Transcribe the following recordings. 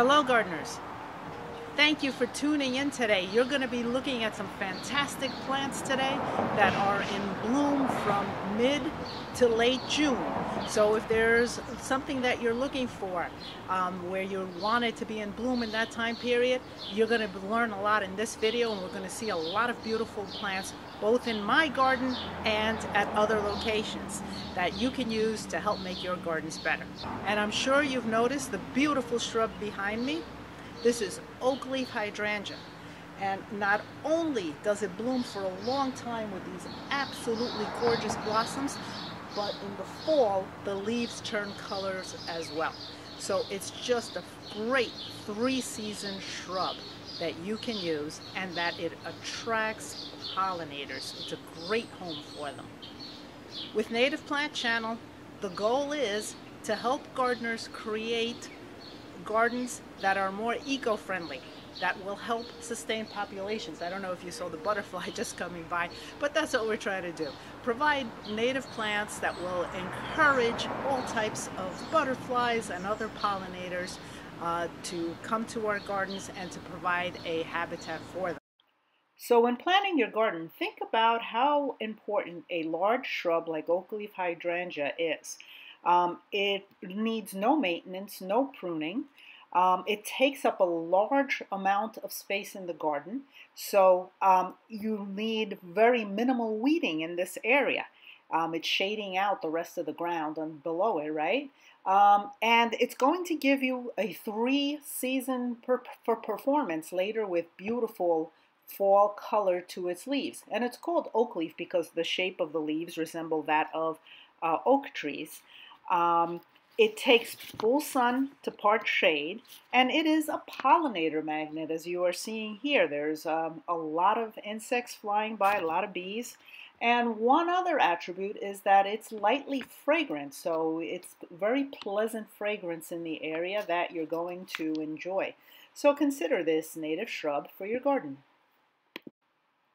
Hello gardeners. Thank you for tuning in today. You're going to be looking at some fantastic plants today that are in bloom from mid to late June. So if there's something that you're looking for um, where you want it to be in bloom in that time period, you're going to learn a lot in this video and we're going to see a lot of beautiful plants both in my garden and at other locations that you can use to help make your gardens better. And I'm sure you've noticed the beautiful shrub behind me. This is oak leaf hydrangea. And not only does it bloom for a long time with these absolutely gorgeous blossoms, but in the fall, the leaves turn colors as well. So it's just a great three-season shrub that you can use and that it attracts pollinators. It's a great home for them. With Native Plant Channel, the goal is to help gardeners create gardens that are more eco-friendly that will help sustain populations. I don't know if you saw the butterfly just coming by, but that's what we're trying to do. Provide native plants that will encourage all types of butterflies and other pollinators uh, to come to our gardens and to provide a habitat for them. So when planting your garden, think about how important a large shrub like oak leaf hydrangea is. Um, it needs no maintenance, no pruning. Um, it takes up a large amount of space in the garden, so um, you need very minimal weeding in this area. Um, it's shading out the rest of the ground and below it, right? Um, and it's going to give you a three season per, for performance later with beautiful fall color to its leaves. And it's called oak leaf because the shape of the leaves resemble that of uh, oak trees. Um, it takes full sun to part shade, and it is a pollinator magnet, as you are seeing here. There's um, a lot of insects flying by, a lot of bees. And one other attribute is that it's lightly fragrant, so it's very pleasant fragrance in the area that you're going to enjoy. So consider this native shrub for your garden.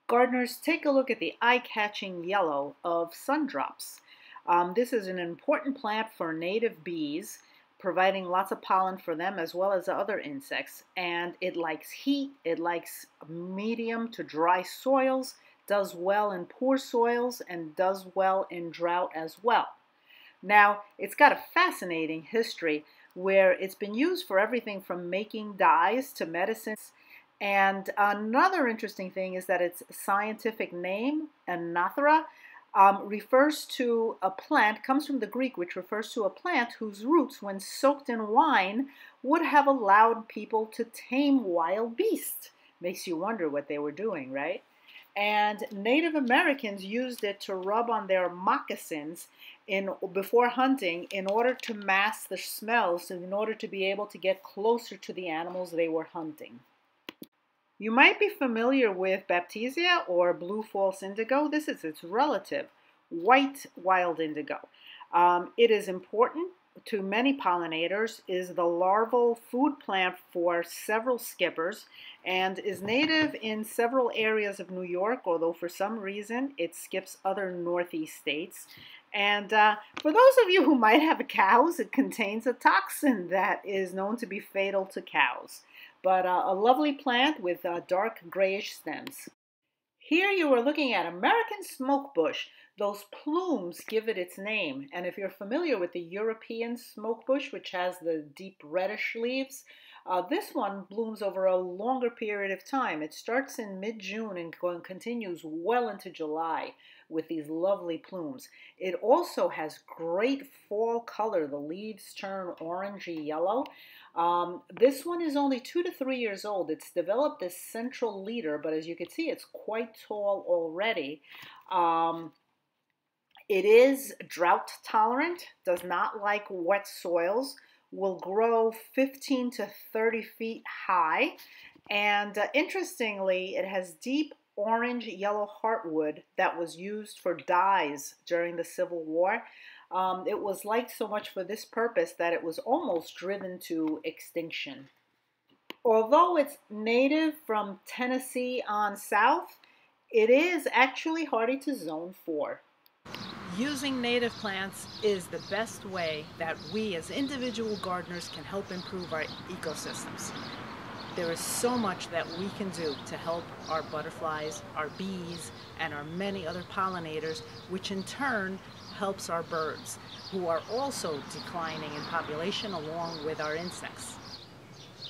Gardeners, take a look at the eye-catching yellow of sundrops. Um, this is an important plant for native bees, providing lots of pollen for them as well as other insects. And it likes heat, it likes medium to dry soils, does well in poor soils, and does well in drought as well. Now, it's got a fascinating history where it's been used for everything from making dyes to medicines. And another interesting thing is that its scientific name, Oenothera, um, refers to a plant, comes from the Greek, which refers to a plant whose roots, when soaked in wine, would have allowed people to tame wild beasts. Makes you wonder what they were doing, right? And Native Americans used it to rub on their moccasins in before hunting in order to mask the smells, in order to be able to get closer to the animals they were hunting. You might be familiar with Baptisia or blue false indigo. This is its relative, white wild indigo. Um, it is important to many pollinators, is the larval food plant for several skippers, and is native in several areas of New York, although for some reason it skips other Northeast states. And uh, for those of you who might have cows, it contains a toxin that is known to be fatal to cows but uh, a lovely plant with uh, dark grayish stems. Here you are looking at American smoke bush. Those plumes give it its name. And if you're familiar with the European smoke bush, which has the deep reddish leaves, uh, this one blooms over a longer period of time. It starts in mid-June and continues well into July with these lovely plumes. It also has great fall color. The leaves turn orangey yellow. Um, this one is only two to three years old. It's developed this central leader, but as you can see, it's quite tall already. Um, it is drought tolerant, does not like wet soils, will grow 15 to 30 feet high. And uh, interestingly, it has deep orange yellow heartwood that was used for dyes during the Civil War. Um, it was liked so much for this purpose that it was almost driven to extinction. Although it's native from Tennessee on south, it is actually hardy to zone 4. Using native plants is the best way that we as individual gardeners can help improve our ecosystems. There is so much that we can do to help our butterflies, our bees, and our many other pollinators, which in turn helps our birds, who are also declining in population along with our insects.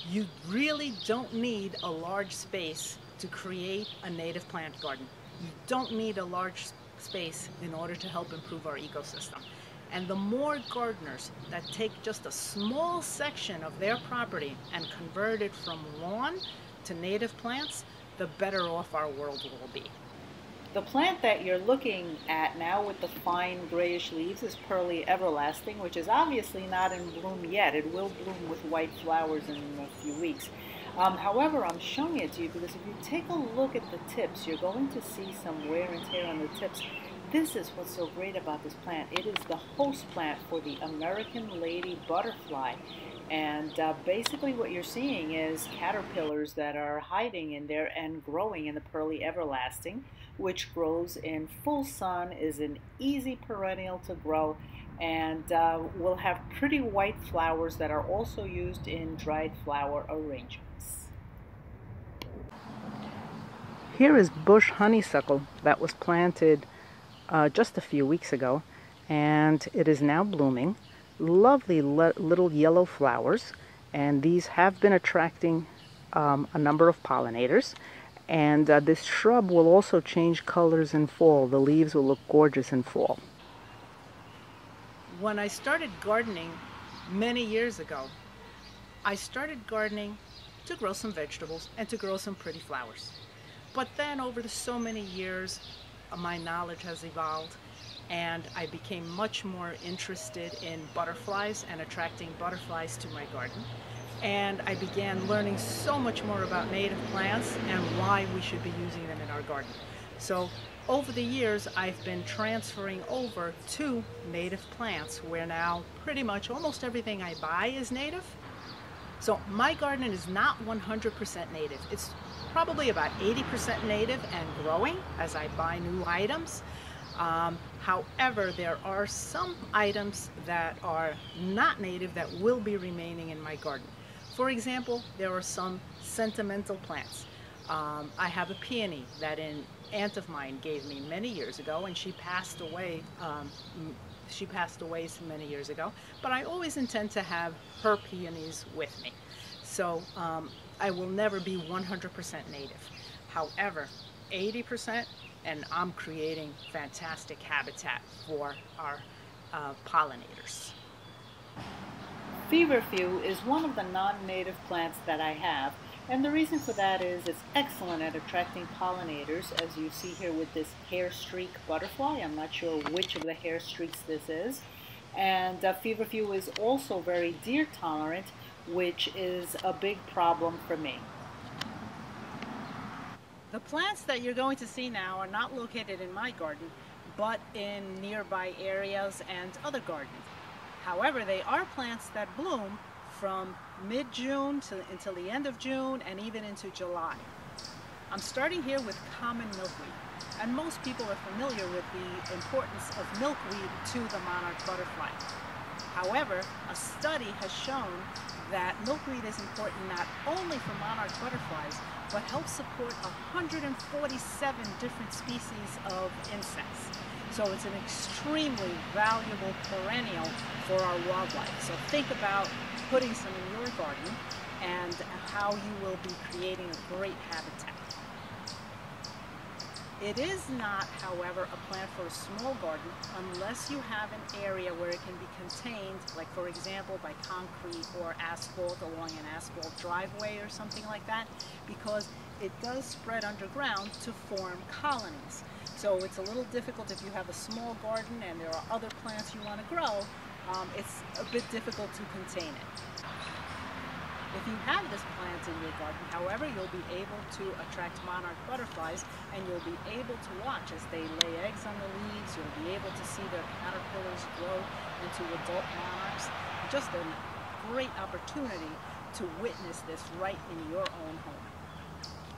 You really don't need a large space to create a native plant garden. You don't need a large space in order to help improve our ecosystem. And the more gardeners that take just a small section of their property and convert it from lawn to native plants, the better off our world will be. The plant that you're looking at now with the fine grayish leaves is Pearly Everlasting, which is obviously not in bloom yet. It will bloom with white flowers in a few weeks. Um, however, I'm showing it to you because if you take a look at the tips, you're going to see some wear and tear on the tips. This is what's so great about this plant. It is the host plant for the American lady butterfly. And uh, basically what you're seeing is caterpillars that are hiding in there and growing in the pearly everlasting, which grows in full sun, is an easy perennial to grow, and uh, will have pretty white flowers that are also used in dried flower arrangements. Here is bush honeysuckle that was planted uh, just a few weeks ago and it is now blooming. Lovely little yellow flowers and these have been attracting um, a number of pollinators and uh, this shrub will also change colors in fall. The leaves will look gorgeous in fall. When I started gardening many years ago, I started gardening to grow some vegetables and to grow some pretty flowers. But then over the so many years, my knowledge has evolved and I became much more interested in butterflies and attracting butterflies to my garden. And I began learning so much more about native plants and why we should be using them in our garden. So over the years, I've been transferring over to native plants where now pretty much almost everything I buy is native. So my garden is not 100% native. It's probably about 80% native and growing as I buy new items. Um, however, there are some items that are not native that will be remaining in my garden. For example, there are some sentimental plants. Um, I have a peony that an aunt of mine gave me many years ago and she passed away um, she passed away many years ago but I always intend to have her peonies with me so um, I will never be 100% native. However, 80% and I'm creating fantastic habitat for our uh, pollinators. Feverfew is one of the non-native plants that I have and the reason for that is it's excellent at attracting pollinators as you see here with this hair streak butterfly. I'm not sure which of the hair streaks this is. And uh, feverfew is also very deer tolerant which is a big problem for me. The plants that you're going to see now are not located in my garden, but in nearby areas and other gardens. However, they are plants that bloom from mid-June until the end of June and even into July. I'm starting here with common milkweed, and most people are familiar with the importance of milkweed to the monarch butterfly. However, a study has shown that milkweed is important not only for monarch butterflies, but helps support 147 different species of insects. So it's an extremely valuable perennial for our wildlife. So think about putting some in your garden and how you will be creating a great habitat. It is not, however, a plant for a small garden unless you have an area where it can be contained, like for example by concrete or asphalt along an asphalt driveway or something like that, because it does spread underground to form colonies. So it's a little difficult if you have a small garden and there are other plants you want to grow, um, it's a bit difficult to contain it. If you have this plant in your garden, however, you'll be able to attract monarch butterflies and you'll be able to watch as they lay eggs on the leaves. You'll be able to see their caterpillars grow into adult monarchs. Just a great opportunity to witness this right in your own home.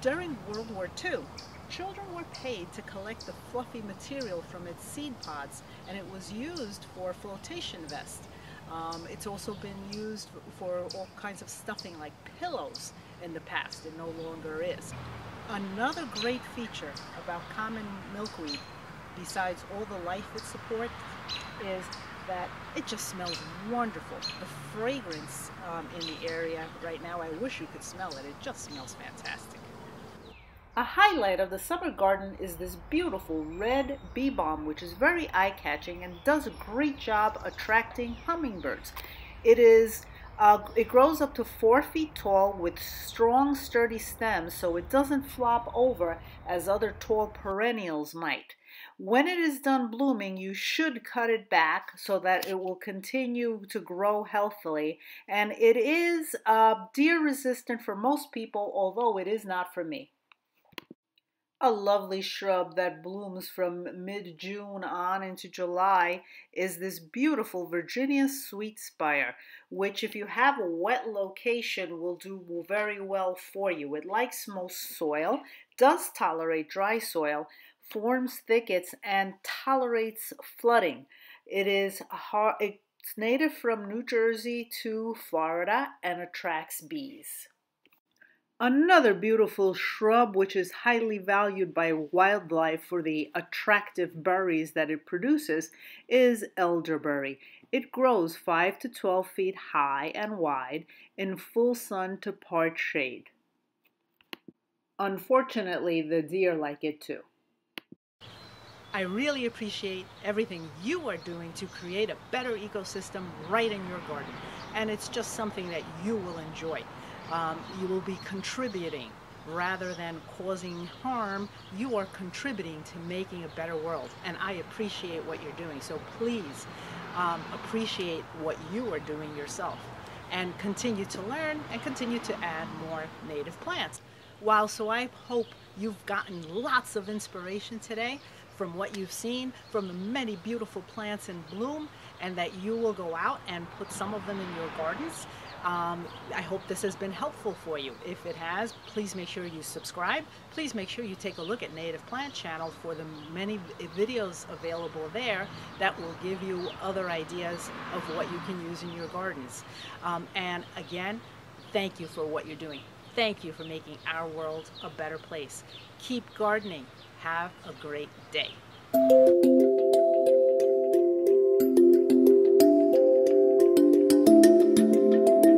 During World War II, Children were paid to collect the fluffy material from its seed pods and it was used for flotation vests. Um, it's also been used for all kinds of stuffing like pillows in the past. It no longer is. Another great feature about common milkweed, besides all the life it supports, is that it just smells wonderful. The fragrance um, in the area right now, I wish you could smell it. It just smells fantastic. A highlight of the summer garden is this beautiful red bee balm, which is very eye-catching and does a great job attracting hummingbirds. It is uh, it grows up to four feet tall with strong, sturdy stems so it doesn't flop over as other tall perennials might. When it is done blooming, you should cut it back so that it will continue to grow healthily. And it is uh, deer resistant for most people, although it is not for me. A lovely shrub that blooms from mid-June on into July is this beautiful Virginia sweet spire, which if you have a wet location will do very well for you. It likes most soil, does tolerate dry soil, forms thickets, and tolerates flooding. It is hard, it's native from New Jersey to Florida and attracts bees. Another beautiful shrub which is highly valued by wildlife for the attractive berries that it produces is elderberry. It grows 5 to 12 feet high and wide in full sun to part shade. Unfortunately, the deer like it too. I really appreciate everything you are doing to create a better ecosystem right in your garden. And it's just something that you will enjoy um, you will be contributing rather than causing harm, you are contributing to making a better world. And I appreciate what you're doing. So please um, appreciate what you are doing yourself and continue to learn and continue to add more native plants. While so I hope you've gotten lots of inspiration today from what you've seen, from the many beautiful plants in bloom, and that you will go out and put some of them in your gardens um, I hope this has been helpful for you. If it has, please make sure you subscribe. Please make sure you take a look at Native Plant Channel for the many videos available there that will give you other ideas of what you can use in your gardens. Um, and again, thank you for what you're doing. Thank you for making our world a better place. Keep gardening. Have a great day.